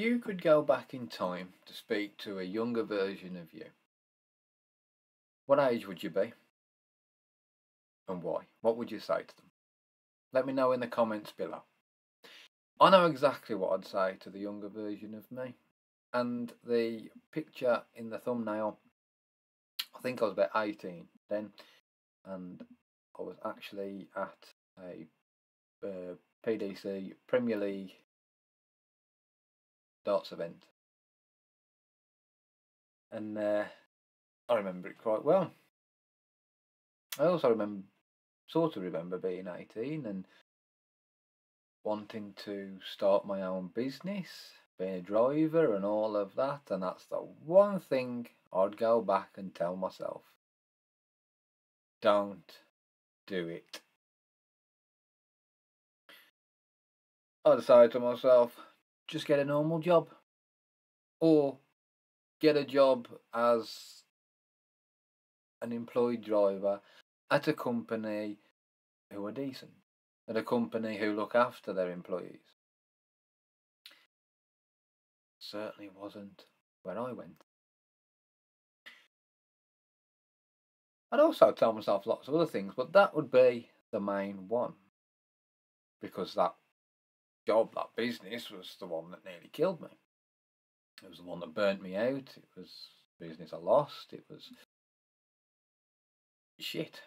you could go back in time to speak to a younger version of you, what age would you be? And why? What would you say to them? Let me know in the comments below. I know exactly what I'd say to the younger version of me. And the picture in the thumbnail, I think I was about 18 then, and I was actually at a uh, PDC Premier League darts event. And uh, I remember it quite well. I also remember, sort of remember being 18 and wanting to start my own business, being a driver and all of that. And that's the one thing I'd go back and tell myself don't do it. I decided to myself, just get a normal job. Or get a job as an employed driver at a company who are decent, at a company who look after their employees. Certainly wasn't where I went. I'd also tell myself lots of other things, but that would be the main one. Because that job, that business, was the one that nearly killed me. It was the one that burnt me out. It was business I lost. It was shit.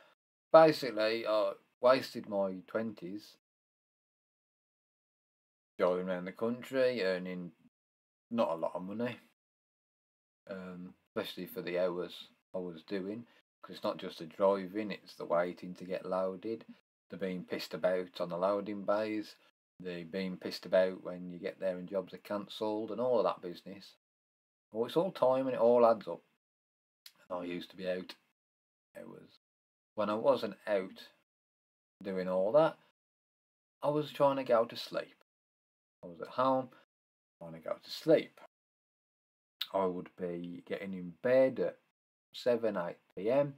Basically, I wasted my 20s driving around the country, earning not a lot of money, um, especially for the hours I was doing. Because it's not just the driving, it's the waiting to get loaded, the being pissed about on the loading bays, the being pissed about when you get there and jobs are cancelled and all of that business. Well, it's all time and it all adds up. And I used to be out. Was when I wasn't out doing all that, I was trying to go to sleep. I was at home trying to go to sleep. I would be getting in bed at 7, 8 pm,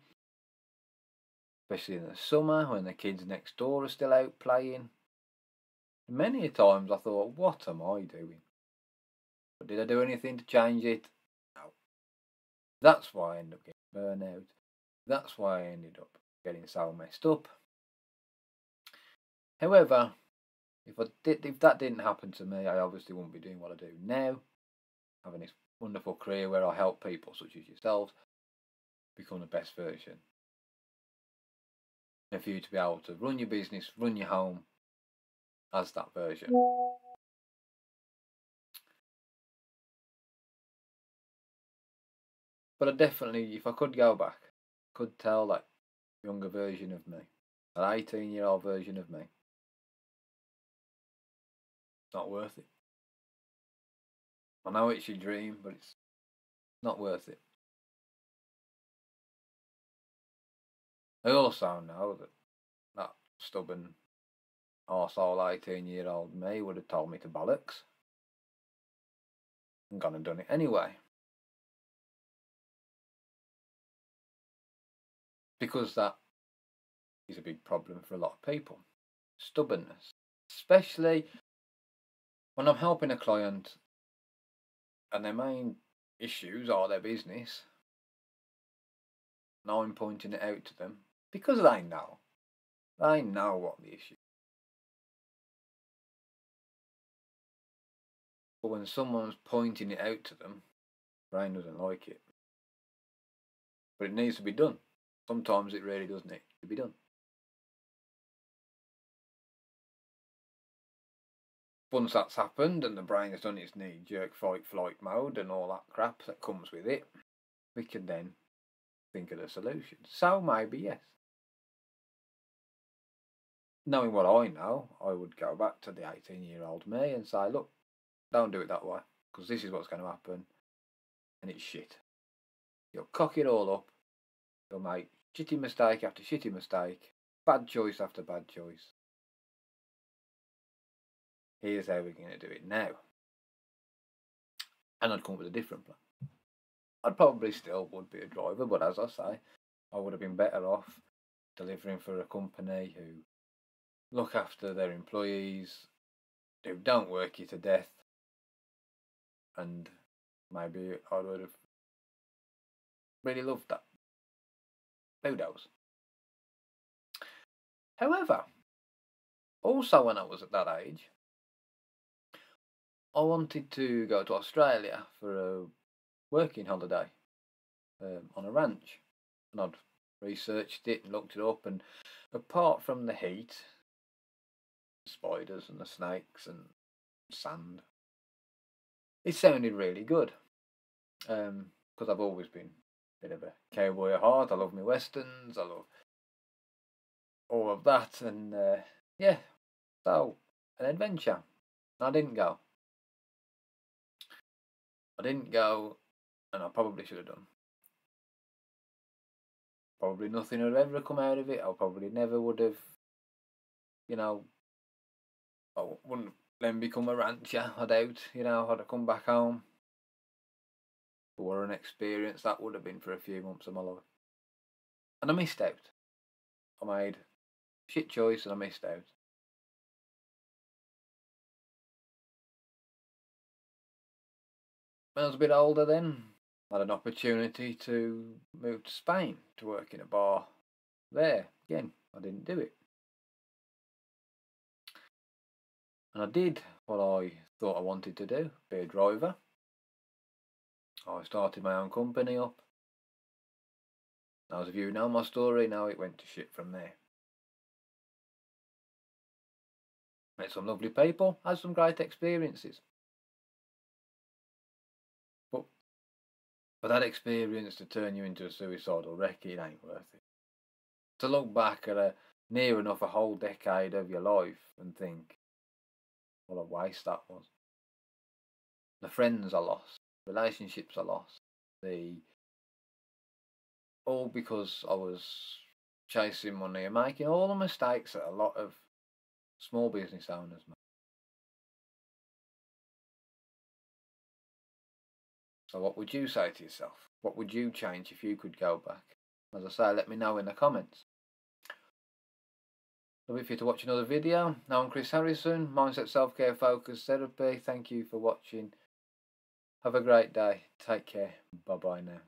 especially in the summer when the kids next door are still out playing. Many times I thought, what am I doing? But did I do anything to change it? No. That's why I ended up getting burnout. That's why I ended up getting so messed up. However, if I did, if that didn't happen to me, I obviously wouldn't be doing what I do now, having this wonderful career where I help people such as yourselves become the best version. And for you to be able to run your business, run your home, as that version. But I definitely, if I could go back, could tell that younger version of me, an 18 year old version of me, not worth it. I know it's your dream, but it's not worth it. I also know that that stubborn arsehole 18 year old me would have told me to bollocks. I'm gonna done it anyway. Because that is a big problem for a lot of people. Stubbornness. Especially when I'm helping a client and their main issues are their business. Now I'm pointing it out to them because they know. They know what the issue But when someone's pointing it out to them, brain doesn't like it. But it needs to be done. Sometimes it really does need to be done. Once that's happened and the brain has done its knee jerk fight flight mode and all that crap that comes with it, we can then think of the solution. So maybe yes. Knowing what I know, I would go back to the 18 year old me and say, look, don't do it that way, because this is what's going to happen, and it's shit. You'll cock it all up, you'll make shitty mistake after shitty mistake, bad choice after bad choice. Here's how we're going to do it now. And I'd come up with a different plan. I'd probably still would be a driver, but as I say, I would have been better off delivering for a company who look after their employees, who don't work you to death, and maybe I would have really loved that. Who knows? However, also when I was at that age, I wanted to go to Australia for a working holiday um, on a ranch, and I'd researched it and looked it up. And apart from the heat, spiders and the snakes and sand, it sounded really good. Because um, I've always been a bit of a cowboy at heart. I love my westerns. I love all of that, and uh, yeah, so an adventure. I didn't go. I didn't go, and I probably should have done. Probably nothing would ever come out of it. I probably never would have, you know, I wouldn't then become a rancher. I doubt, you know, I'd have come back home. What an experience that would have been for a few months of my life. And I missed out. I made shit choice and I missed out. When I was a bit older then, I had an opportunity to move to Spain to work in a bar there. Again, I didn't do it. And I did what I thought I wanted to do, be a driver. I started my own company up. Those of you know my story know it went to shit from there. Met some lovely people, had some great experiences. But for that experience to turn you into a suicidal wreck, it ain't worth it. To look back at a near enough a whole decade of your life and think, what a waste that was. The friends are lost, relationships are lost. The all because I was chasing money and making all the mistakes that a lot of small business owners make. So, what would you say to yourself? What would you change if you could go back? As I say, let me know in the comments. Love it for you to watch another video. Now I'm Chris Harrison, Mindset Self Care Focus Therapy. Thank you for watching. Have a great day. Take care. Bye bye now.